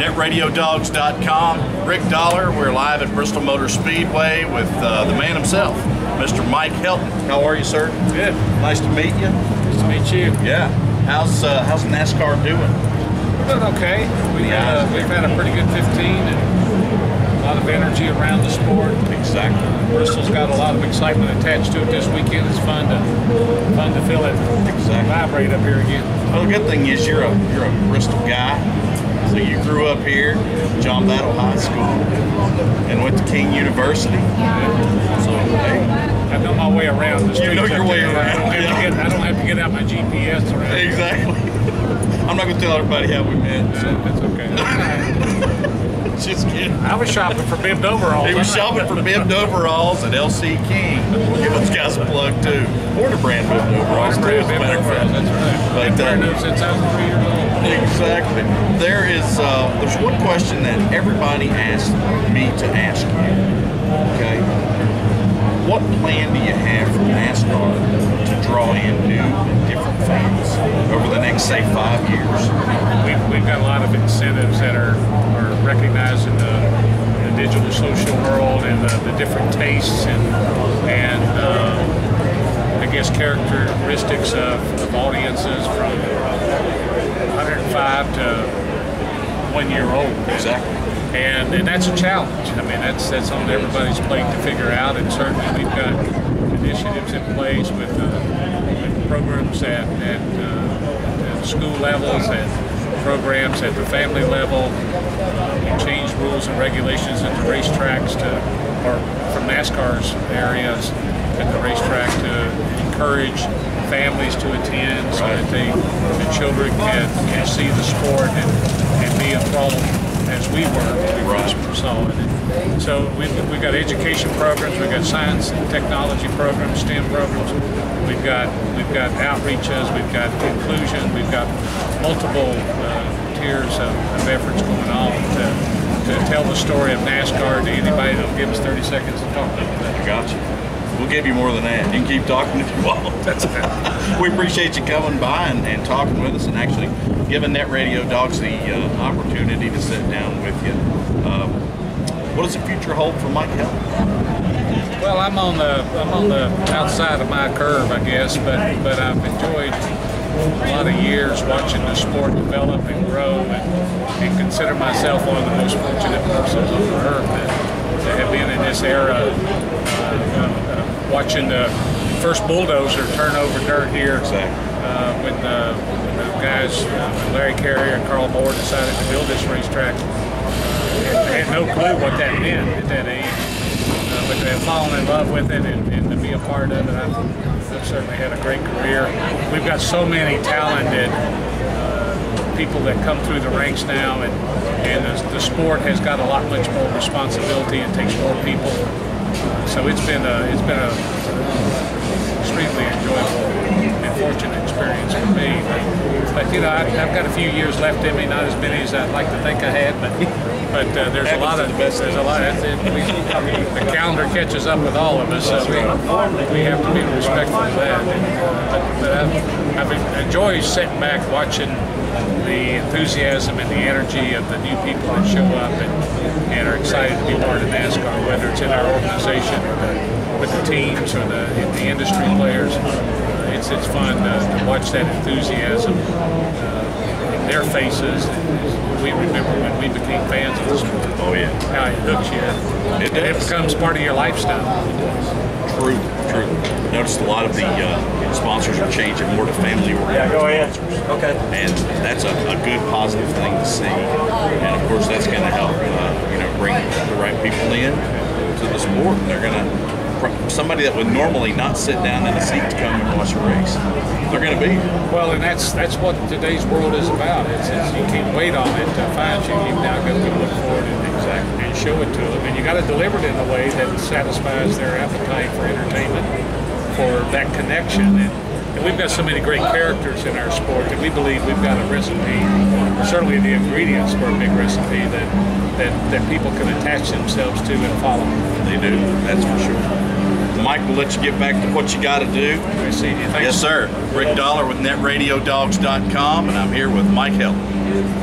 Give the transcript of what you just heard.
NetRadioDogs.com. Rick Dollar. We're live at Bristol Motor Speedway with uh, the man himself, Mr. Mike Helton. How are you, sir? Good. Nice to meet you. Nice to meet you. Yeah. How's uh, how's NASCAR doing? We're doing okay. We, Yeah. uh, we've had a pretty good 15 and a lot of energy around the sport. Exactly. Bristol's got a lot of excitement attached to it this weekend. It's fun to fun to feel it Exactly. vibrate up here again. Well, the good thing is you're a you're a Bristol guy. So you grew up here, John Battle High School, and went to King University. So hey, I know my way around the streets. know your way there. I don't, around, yeah. get, I don't have to get out my GPS around. exactly. I'm not gonna tell everybody how we met. So So that's okay. just kidding. I was shopping for bibbed overalls. He was shopping for bibbed overalls at LC King. We'll give those guys a plug too. Pointer brand bibbed overalls too, Bibbed overalls, that's right. But, I've been wearing those since I was three years old. Exactly. There is uh, there's one question that everybody asks me to ask you. Okay. What plan do you have for NASCAR to draw in new and different fans over the next say five years? We've, we've got a lot of incentives that are, are recognized in the, the digital social world and the, the different tastes and, and uh, guess characteristics of, of audiences from 105 to one year old. Exactly. And, and that's a challenge. I mean, that's that's on everybody's plate to figure out. And certainly we've got initiatives in place with, uh, with programs at, at, uh, at school levels and programs at the family level. Uh, we changed rules and regulations at the racetracks to, or from NASCAR's areas at the racetrack to encourage families to attend so that they, the children can, can see the sport and, and be enthralled as we were saw it. And so we've, we've got education programs, we've got science and technology programs, STEM programs, we've got we've got outreaches, we've got inclusion, we've got multiple uh, tiers of, of efforts going on to, to tell the story of NASCAR to anybody that'll give us 30 seconds to talk about that. I got you. We'll give you more than that. You can keep talking if you want. That's it. we appreciate you coming by and, and talking with us and actually giving Net Radio Dogs the uh, opportunity to sit down with you. Um, what does the future hold for Mike Helton? Well, I'm on the I'm on the outside of my curve, I guess, but but I've enjoyed a lot of years watching the sport develop and grow, and, and consider myself one of the most fortunate persons on the earth that, that have been in this era, uh, uh, watching the first bulldozer turn over dirt here. Exactly. Uh, when, the, when the guys, uh, Larry Carrier and Carl Moray, decided to build this racetrack, I had no clue what that meant at that age. Uh, but to have fallen in love with it and, and to be a part of it, I've, I've certainly had a great career. We've got so many talented uh, people that come through the ranks now, and, and the, the sport has got a lot much more responsibility and takes more people. So it's been a, it's been a extremely enjoyable and fortunate experience for me. But, but you know, I, I've got a few years left in me, not as many as I'd like to think I had, but but uh, there's a lot of the best there's a lot. We, the calendar catches up with all of us, so we, we have to be respectful of that. And, but but I've, I've enjoyed sitting back watching the enthusiasm and the energy of the new people that show up and, and are excited to be part of NASCAR, whether it's in our organization or the, with the teams or the, the industry players. It's, it's fun uh, to watch that enthusiasm uh, in their faces. We remember when we became fans of the sport. Oh, yeah. How it hooks you. It And it becomes part of your lifestyle. It does. True, true. Noticed a lot of the uh, sponsors are changing more to family oriented sponsors. Okay. And that's a, a good positive thing to see. And of course, that's going to help, uh, you know, bring the right people in to the sport. And they're going to, somebody that would normally not sit down in a seat to come and watch a race, they're going to be. Well, and that's that's what today's world is about. It's, it's you can't wait on it to find you. You've now got to look for it and, exactly, and show it to them, and you got to deliver it in a way that satisfies their appetite for entertainment, for that connection. And, and we've got so many great characters in our sport that we believe we've got a recipe, certainly the ingredients for a big recipe that that, that people can attach themselves to and follow. They do, that's for sure. Mike will let you get back to what you got to do. Yes, sir. Rick Dollar with NetRadioDogs.com, and I'm here with Mike Helton.